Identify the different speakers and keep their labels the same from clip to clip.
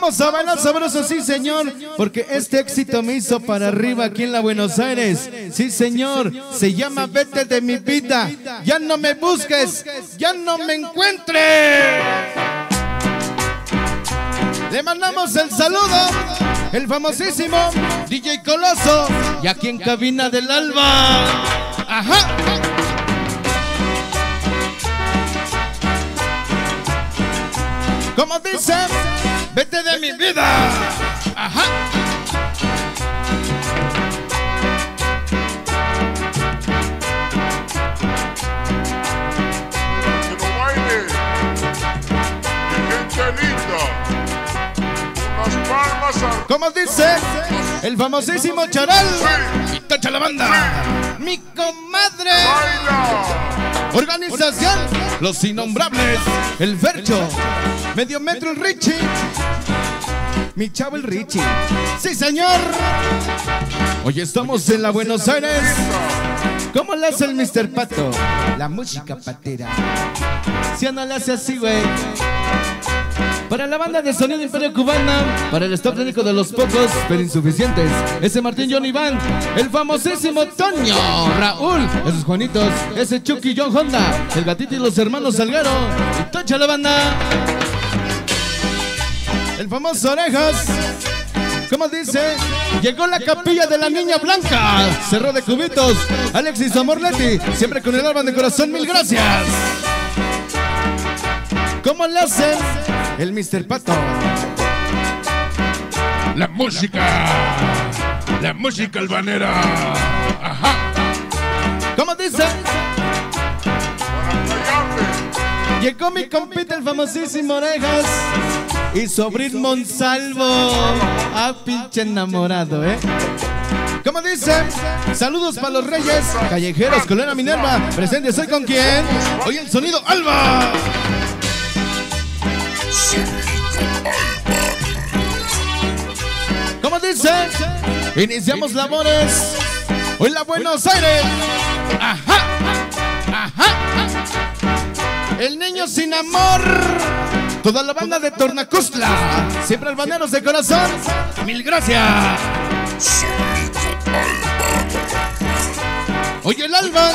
Speaker 1: Vamos a bailar sabroso, sí señor, porque este éxito me hizo para arriba aquí en la Buenos Aires. Sí señor, se llama Vete de mi vida. Ya no me busques, ya no me encuentres. Le mandamos el saludo, el famosísimo DJ Coloso, y aquí en cabina del alba. Ajá. Como dicen, vete de mi vida. Ajá.
Speaker 2: que lo baile. Mi gente linda. Unas palmas arriba.
Speaker 1: Como dice el famosísimo Charal. Y tacha la banda. Mi comadre.
Speaker 2: Baila.
Speaker 1: Organización Los Innombrables. El Fercho. Medio metro el Richie. Mi chavo el Richie. Sí, señor. Hoy estamos en la Buenos Aires. ¿Cómo le hace el Mr. Pato? La música patera. Si no le hace así, güey. Para la banda de sonido Imperio Cubana, para el stop técnico de los pocos, pero insuficientes, ese Martín John Iván, el famosísimo Toño, Raúl, esos Juanitos, ese Chucky John Honda, el gatito y los hermanos Salguero, y tocha la banda. El famoso Orejas, como dice, llegó la capilla de la niña blanca, cerró de cubitos, Alexis Amorletti, siempre con el alma de corazón, mil gracias. ¿Cómo le hacen? El Mr. Pato.
Speaker 3: La música. La música albanera. Ajá.
Speaker 1: ¿Cómo dice? Llegó mi compita el famosísimo Orejas y Sobrín Monsalvo. Ah, pinche enamorado, ¿eh? ¿Cómo dice? Saludos para los reyes, callejeros, Colena Minerva. Presente, soy con quién. Hoy el sonido Alba. ¿Cómo dice? Iniciamos labores. Hoy la Buenos Aires. Ajá. Ajá. El niño sin amor. Toda la banda de Tornacustla. Siempre albaneros de corazón. Mil gracias. Oye el alba.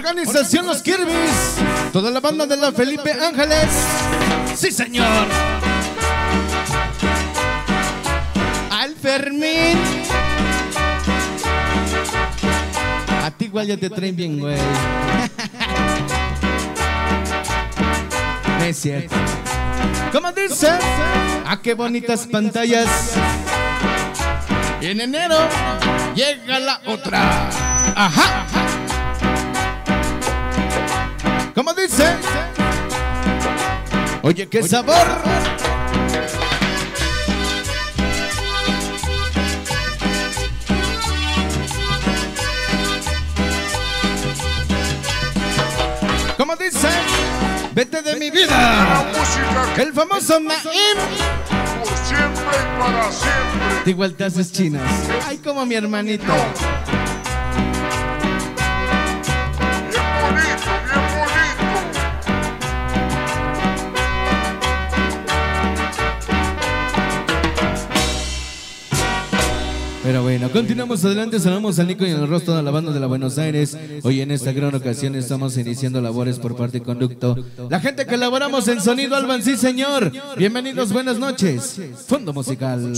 Speaker 1: Organización Los Kirby's. Toda la banda de la Felipe Ángeles. Sí, señor. Al Fermín. A ti igual ya te traen bien, güey. No es cierto. ¿Cómo dice? Ah, qué bonitas pantallas. Y en enero llega la otra. Ajá. ¿Cómo dice? Oye, qué sabor. ¿Cómo dice? Vete de mi vida. El famoso Naim.
Speaker 2: por siempre y para siempre.
Speaker 1: De igual te haces chinas. Ay, como mi hermanito. Pero bueno, continuamos adelante, saludamos al Nico y al rostro de la banda de la Buenos Aires. Hoy en esta gran ocasión estamos iniciando labores por parte de Conducto. La gente que elaboramos en Sonido Alban, sí señor. Bienvenidos, buenas noches. Fondo musical.